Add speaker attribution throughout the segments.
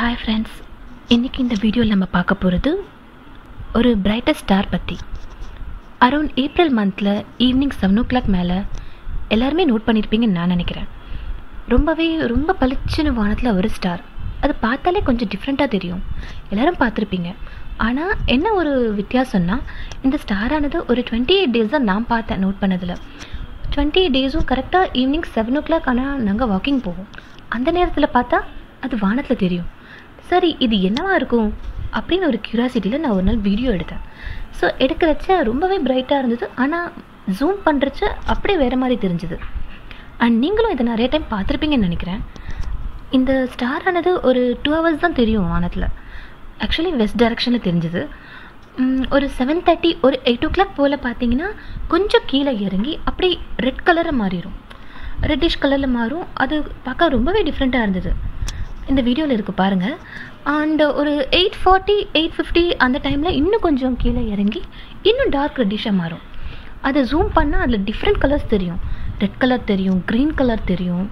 Speaker 1: Hi friends இன்றைக்கி இந்த வீடியோவில் நம்ம பார்க்க போகிறது ஒரு பிரைட்டஸ்ட் ஸ்டார் பற்றி அரௌண்ட் ஏப்ரல் மந்தில் ஈவினிங் செவன் ஓ கிளாக் மேலே எல்லாருமே நோட் பண்ணியிருப்பீங்கன்னு நான் நினைக்கிறேன். ரொம்பவே ரொம்ப பளிச்சுன்னு வானத்தில் ஒரு ஸ்டார் அது பார்த்தாலே கொஞ்சம் டிஃப்ரெண்ட்டாக தெரியும். எல்லாரும் பார்த்துருப்பீங்க. ஆனால் என்ன ஒரு வித்தியாசம்னா இந்த ஸ்டாரானது ஒரு டுவெண்ட்டி எயிட் டேஸ் தான் நான் பார்த்தேன் நோட் பண்ணதில். டுவெண்ட்டி எயிட் டேஸும் கரெக்டாக ஈவினிங் செவன் ஓ கிளாக் ஆனால் நாங்கள் வாக்கிங் போவோம். அந்த நேரத்தில் பார்த்தா அது வானத்தில் தெரியும். சரி இது என்னவா இருக்கும்? அப்படின்னு ஒரு க்யூரியாசிட்டியில் நான் ஒரு நாள் வீடியோ எடுத்தேன். ஸோ எடுக்கிறச்ச ரொம்பவே பிரைட்டாக இருந்தது. ஆனால் ஜூம் பண்ணுறச்ச அப்படியே வேறு மாதிரி தெரிஞ்சுது. அண்ட் நீங்களும் இதை நிறைய டைம் பார்த்துருப்பீங்கன்னு நினைக்கிறேன். இந்த ஸ்டார் ஆனது ஒரு டூ ஹவர்ஸ் தான் தெரியும் வானத்தில். ஆக்சுவலி வெஸ்ட் டைரக்ஷனில் தெரிஞ்சுது. ஒரு செவன் தேர்ட்டி ஒரு எயிட் ஓ கிளாக் போல் பார்த்தீங்கன்னா கொஞ்சம் கீழே இறங்கி அப்படியே ரெட் கலரில் மாறிடும் ரெட்டிஷ் கலரில் மாறும். அது பார்க்க ரொம்பவே டிஃப்ரெண்ட்டாக இருந்தது. இந்த வீடியோவில் இருக்குது பாருங்கள் அண்ட் ஒரு எயிட் ஃபார்ட்டி எயிட் ஃபிஃப்டி அந்த டைமில் இன்னும் கொஞ்சம் கீழே இறங்கி இன்னும் டார்க் ரெட்டிஷாக மாறும். அதை ஜூம் பண்ணால் அதில் டிஃப்ரெண்ட் கலர்ஸ் தெரியும். ரெட் கலர் தெரியும் க்ரீன் கலர் தெரியும்.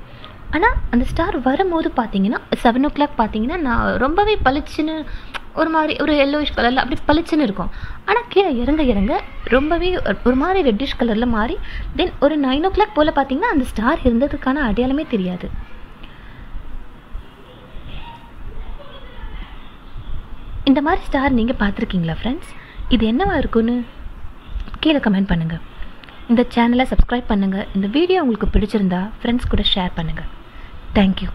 Speaker 1: ஆனால் அந்த ஸ்டார் வரும்போது பார்த்தீங்கன்னா செவன் ஓ கிளாக் பார்த்தீங்கன்னா நான் ரொம்பவே பளிச்சுன்னு ஒரு மாதிரி ஒரு எல்லோயிஷ் கலரில் அப்படி பளிச்சுன்னு இருக்கும். ஆனால் கீழே இறங்க இறங்க ரொம்பவே ஒரு மாதிரி ரெட்டிஷ் கலரில் மாறி தென் ஒரு நைன் ஓ கிளாக் போல் பார்த்தீங்கன்னா அந்த ஸ்டார் இருந்ததுக்கான அடையாளமே தெரியாது. இந்த மாதிரி ஸ்டார் நீங்கள் பார்த்துருக்கீங்களா ஃப்ரெண்ட்ஸ் இது என்னவா இருக்குன்னு கீழே கமெண்ட் பண்ணுங்கள் இந்த சேனலை சப்ஸ்கிரைப் பண்ணுங்கள் இந்த வீடியோ உங்களுக்கு பிடிச்சிருந்தா ஃப்ரெண்ட்ஸ் கூட ஷேர் பண்ணுங்கள் தேங்க்யூ